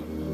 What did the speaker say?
Mm-hmm.